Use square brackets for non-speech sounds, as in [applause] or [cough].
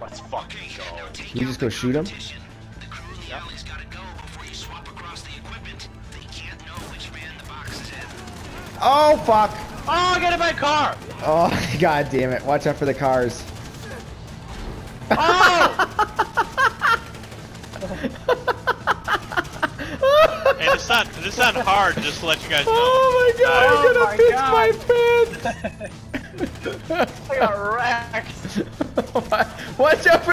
Let's fucking go. You just go shoot him? Yep. Oh, fuck. Oh, get in my car! Oh, [laughs] god damn it. Watch out for the cars. Oh! Hey, this not this not hard. Just to let you guys know. Oh my god, Oh I'm gonna pitch my pants! [laughs] [laughs] I got wrecked. [laughs] Watch out for